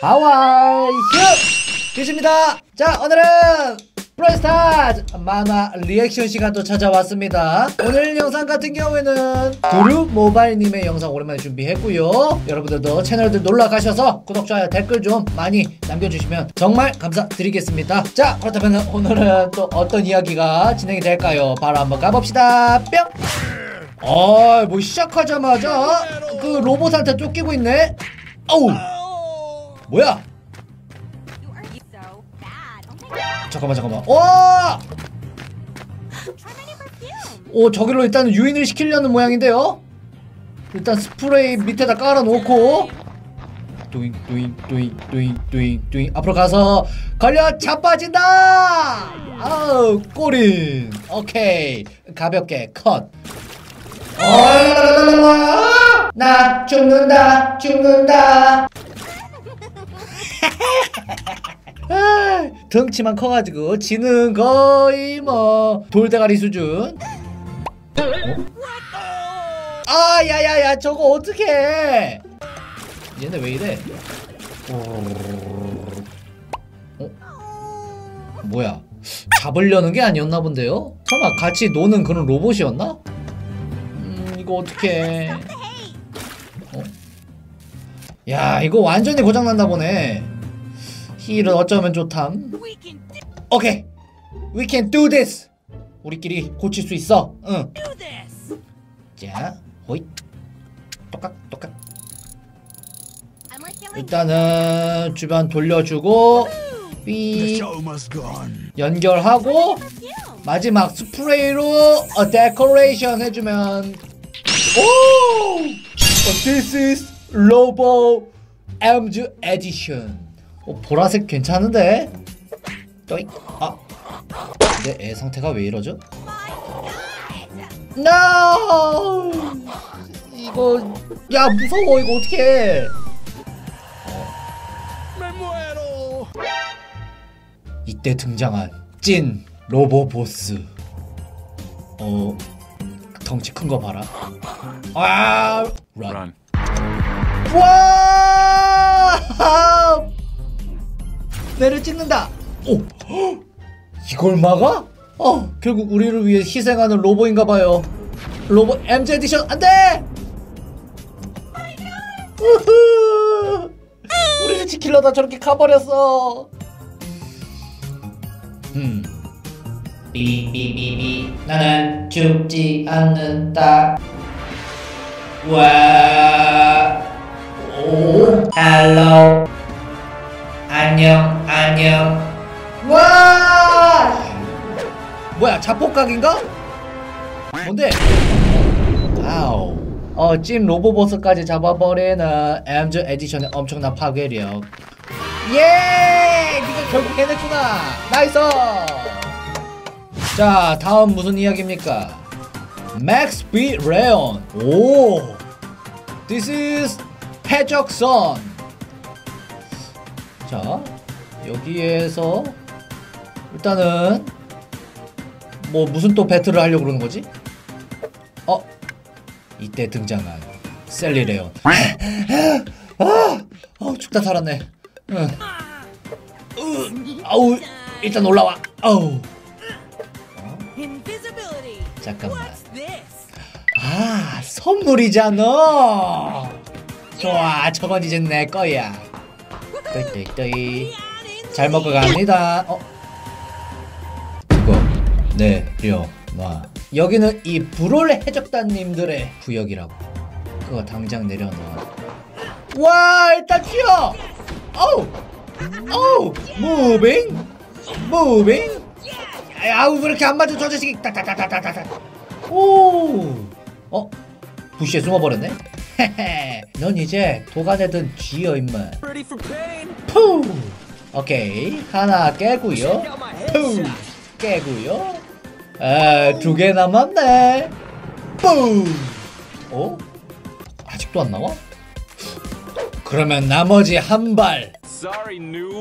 하와이 휴! 퀴즈입니다. 자, 오늘은 프로스타즈 만화 리액션 시간도 찾아왔습니다. 오늘 영상 같은 경우에는 두루 모바일님의 영상 오랜만에 준비했고요. 여러분들도 채널들 놀러 가셔서 구독, 좋아요, 댓글 좀 많이 남겨주시면 정말 감사드리겠습니다. 자, 그렇다면 오늘은 또 어떤 이야기가 진행이 될까요? 바로 한번 가봅시다. 뿅! 아, 뭐 시작하자마자 그 로봇한테 쫓기고 있네. 어우, 뭐야? 잠깐만 잠깐만. perfume. 오 저기로 일단 유인을 시키려는 모양인데요. 일단 스프레이 밑에다 깔아놓고 뚜잉 뚜잉 뚜잉 뚜잉 뚜잉 뚜잉 앞으로 가서 걸려 자빠진다. 아우 꼬린. 오케이 가볍게 컷. 어, 나 죽는다 죽는다. 아, 덩치만 커가지고 지는 거의 뭐 돌대가리 수준. 아, 야야야, 저거 어떡해? 얘네 왜 이래? 어? 뭐야? 잡으려는 게 아니었나 본데요? 설마 같이 노는 그런 로봇이었나? 음, 이거 어떡해? 어? 야, 이거 완전히 고장난다 보네. 힐은 어쩌면 좋담. 오케이. We can do this. 우리끼리 고칠 수 있어. 응. 자, 호잇. like feeling 일단은 주변 돌려주고 삐. 연결하고. 마지막 스프레이로 어, 데코레이션 해주면 오! 어, This is Robo M's Edition. 어, 보라색 괜찮은데? 또이 아, 내 애 상태가 왜 이러죠? No! 이거 야 무서워 이거 어떻게? Muero. 이때 등장한 찐 로보 보스. 어 덩치 큰 거 봐라. 아, 런. Run. 와! 배를 찍는다. 오, 헉! 이걸 막아? 어, 결국 우리를 위해 희생하는 로보인가 봐요. 로보 엠즈 edition 안 돼! 우리를 지키려다 저렇게 가버렸어. 음. 삐삐삐삐 나는 죽지 않는다. 와. 오. Hello. 안녕 안녕. 와. 뭐야 자폭각인가? 뭔데? 아우. 어, 찐 로보보스까지 잡아버리는 엠즈 edition의 엄청난 파괴력. 예! 니가 결국 해냈구나. Nice! 자, 다음 무슨 이야기입니까? 비 레온. 오! This is 해적선. 자, 여기에서 일단은 뭐 무슨 또 배틀을 하려고 그러는 거지? 어? 이때 등장한 셀리 레온. 아, 아우 죽다 살았네. 응. 으, 아우 일단 올라와. 아우. 어? 잠깐만. 아 선물이잖아. 좋아, 저건 이제 내 거야. 뚜이뚜이뚜이. 잘 먹고 갑니다. 어? 이거 내려놔. 여기는 이 브롤 해적단님들의 구역이라고. 그거 당장 내려놔. 와, 일단 튀어. 어우, 어우, 무빙, 무빙. 아우 왜 이렇게 안 맞아 저 자식이. 따따따따따따. 오, 어? 부시에 숨어버렸네. 넌 이제 도간에 든 쥐어 임마. 푸! 오케이 하나 깨고요 푸! 깨고요 에, 두 개 남았네 뿌! 어? 아직도 안 나와? 그러면 나머지 한 발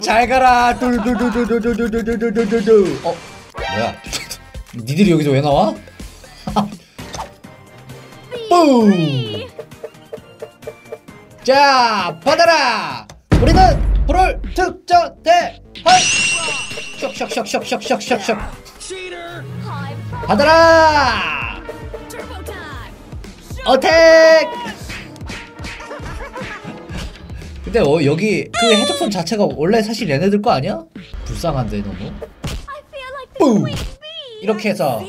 잘. 가라 둘둘둘둘둘둘둘둘둘둘 어? 뭐야 니들이 여기서 왜 나와? 뿌! 자 받아라 우리는 특전 대회 쇽쇽쇽쇽쇽쇽쇽 Cheater! I'm 받아라. 어택 근데 어 여기 그 해적선 자체가 원래 사실 얘네들 거 아니야? 불쌍한데 너무 뿜. 이렇게 해서.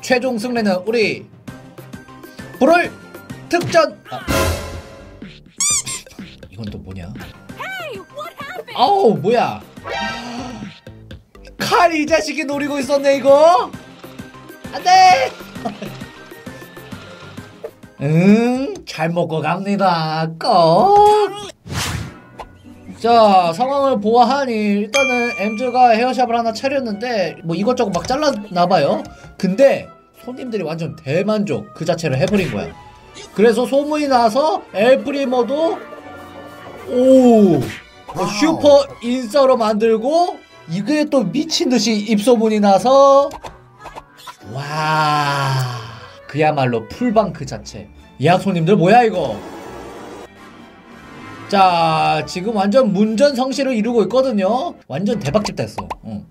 최종 승리는 우리 불을 특전 아. 이건 또 뭐냐? 아우 뭐야? 칼 이 자식이 노리고 있었네 이거? 안돼! 응 잘 먹고 갑니다 꼭 자 상황을 보아하니 일단은 엠즈가 헤어샵을 하나 차렸는데 뭐 이것저것 막 잘랐나봐요. 근데 손님들이 완전 대만족 그 자체를 해버린 거야. 그래서 소문이 나서 엘프리머도 오! 뭐 슈퍼 인싸로 만들고 이게 또 미친 듯이 입소문이 나서 와 그야말로 풀방 그 자체. 예약 손님들 뭐야 이거? 자 지금 완전 문전성시를 이루고 있거든요. 완전 대박집 됐어. 응.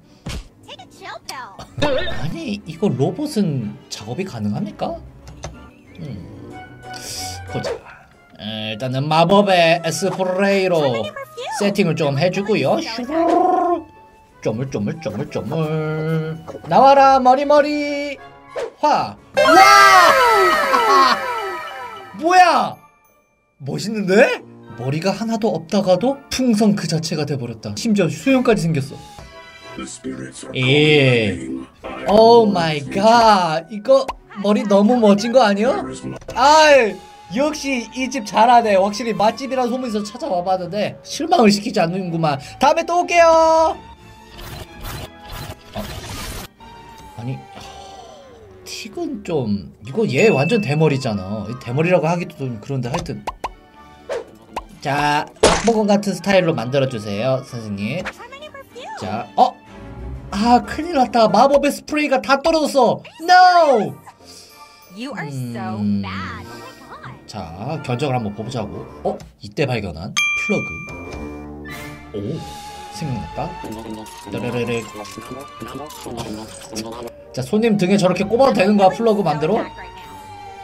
아니 이거 로봇은 작업이 가능합니까? 음, 보자 에, 일단은 마법의 스프레이로 세팅을 좀 해주고요 슈르르르. 쪼물 쪼물 쪼물 쪼물 나와라 머리머리 화 와! 뭐야 멋있는데? 머리가 하나도 없다가도 풍선 그 자체가 돼버렸다 심지어 수염까지 생겼어 예. Oh my God. 이거 머리 너무 멋진 거 아니야? 아, 역시 이 집 잘하네. 확실히 맛집이라는 소문에서 찾아와 봤는데 실망을 시키지 않는구만. 다음에 또 올게요. 어. 아니 어, 틱은 좀 이거 얘 완전 대머리잖아. 이 대머리라고 하기도 좀 그런데 하여튼 자 박보건 같은 스타일로 만들어 주세요, 선생님. 자, 어? 아, 큰일 났다. 마법의 스프레이가 다 떨어졌어. No! 음. 자, 견적을 한번 보자고. 어? 이때 발견한 플러그. 오, 생각났다. 따르르르. 자, 손님 등에 저렇게 꼽아도 되는 거야, 플러그 만들어?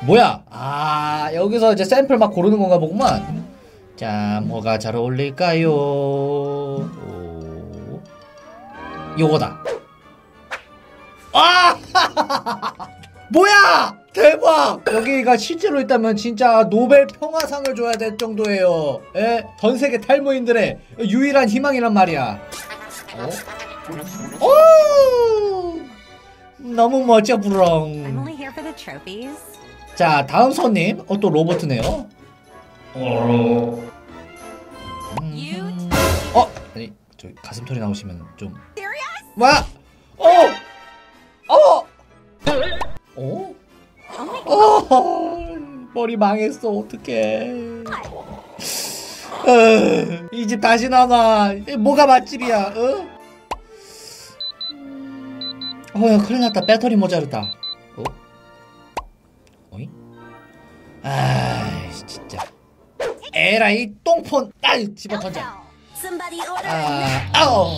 뭐야? 아, 여기서 이제 샘플 막 고르는 건가 보구만. 자, 뭐가 잘 어울릴까요? 오, 요거다. 아! 뭐야! 대박! 여기가 실제로 있다면 진짜 노벨 평화상을 줘야 될 정도예요. 예? 전 세계 탈모인들의 유일한 희망이란 말이야. 어? 오! 너무 멋져, 부렁. 자 다음 손님 어 또 로봇이네요 음, 어 아니 저 가슴 털이 나오시면 좀? 와! 어! 어! 머리 망했어 어떡해 어, 이집 다시 나와 뭐가 맛집이야 어? 어야 큰일 났다 배터리 모자르다 어? 어이? 아이 진짜 에라이 똥폰 딸 집어 던져. 아, 아우.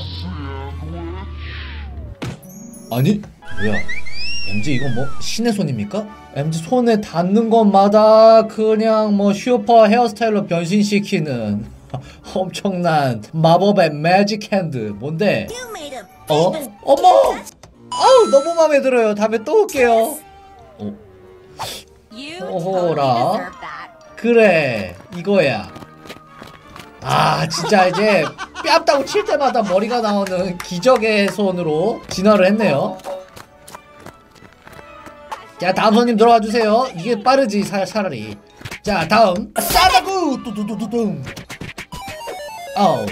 아니, 뭐야? MG 이거 뭐 신의 손입니까? MG 손에 닿는 것마다 그냥 뭐 슈퍼 헤어스타일로 변신시키는 엄청난 마법의 매직 핸드. 뭔데? 어? 어머! 아우 너무 마음에 들어요. 다음에 또 올게요. 어, that. 그래 이거야. 아 진짜 이제 뺨따고 칠 때마다 머리가 나오는 기적의 손으로 진화를 했네요. 자 다음 손님 들어와 주세요. 이게 빠르지 사, 차라리. 자 다음 싸다구 뚜두두두둥. 어우.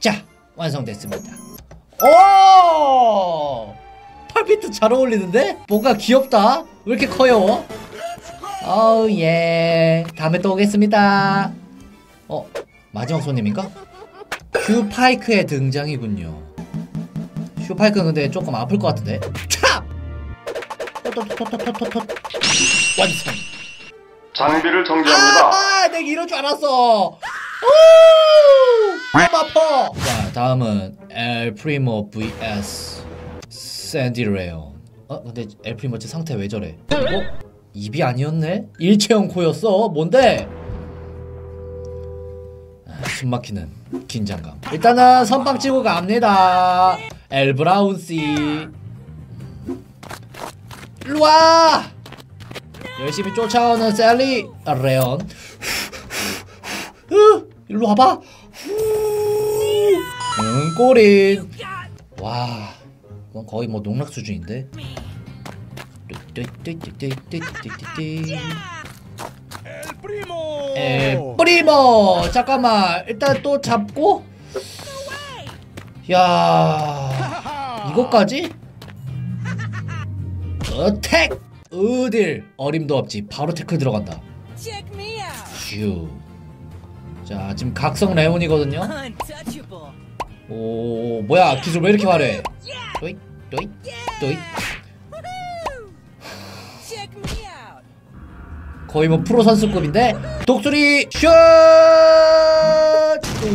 자 완성됐습니다. 오! 팔피트 잘 어울리는데? 뭔가 귀엽다. 왜 이렇게 커요? 어우 예. 다음에 또 오겠습니다. 어 마지막 손님인가? 슈파이크의 등장이군요. 슈파이크 근데 조금 아플 것 같은데. 찹! 완성. 장비를 정지합니다. 아, 내가 이럴 줄 알았어. 오! 너무 아파. 다음은 엘 프리모 vs 샌디 레온 어 근데 엘 프리모 제 상태 왜 저래 어? 입이 아니었네? 일체형 코였어 뭔데? 아, 숨막히는 긴장감 일단은 선빵 치고 갑니다 엘 브라운 씨 일로와! 열심히 쫓아오는 셀리 레온. 일로 와봐. 응 꼬린. 와 이건 거의 뭐 농락 수준인데. 에 프리모! 잠깐만 일단 또 잡고. 야 이것까지? 어택! 어딜 어림도 없지. 바로 태클 들어간다. Out. 슈자 지금 각성 레온이거든요. 오 뭐야 기술 왜 이렇게 화려해? Check me out. 거의 뭐 프로 선수급인데 독수리 슛! 우.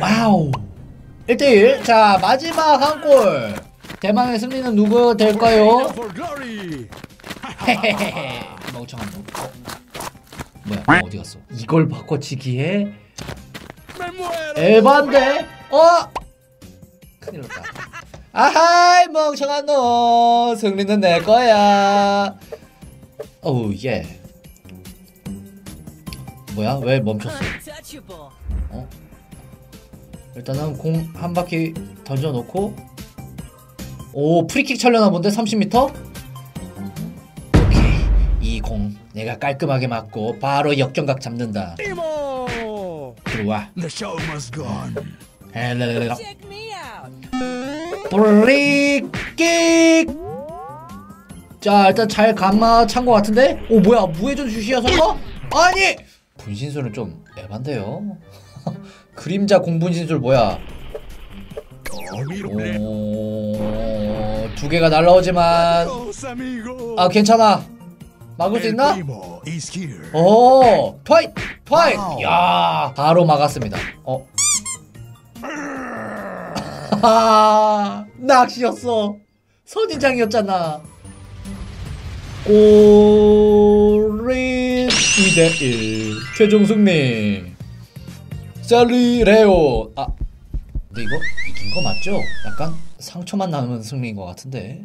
Wow. 1대1 자 마지막 한골 대망의 승리는 누구 될까요? 헤헤헤헤 멍청한 놈. 어? 뭐야 어, 어디 갔어? 이걸 바꿔치기해. 에반데? 어? 큰일 났다. 아하이 멍청한 놈. 승리는 내 거야. 어우 예 뭐야? 왜 멈췄어. 어? 일단은 공 한 바퀴 던져놓고 오 프리킥 찰려나 본데? 30m 오케이. 이 공. 내가 깔끔하게 맞고 바로 역전각 잡는다. 들어와. The show must go on. 헬렐렐렐 Check me out. 브리킥! 자 일단 잘 감아 찬 것 같은데? 오 뭐야 무회전 슛이야 설마? 아니! 분신술은 좀 에반데요. 그림자 공분신술 뭐야. 오 두 개가 날라오지만. 아 괜찮아. 막을 수 있나. 오 트와이 wow. 야 바로 막았습니다. 어. 낚시였어. 선인장이었잖아. 꼬린 2대1 최종 승리 셀리 레오 아 근데 이거 이긴 거 맞죠? 약간 상처만 남은 승리인 것 같은데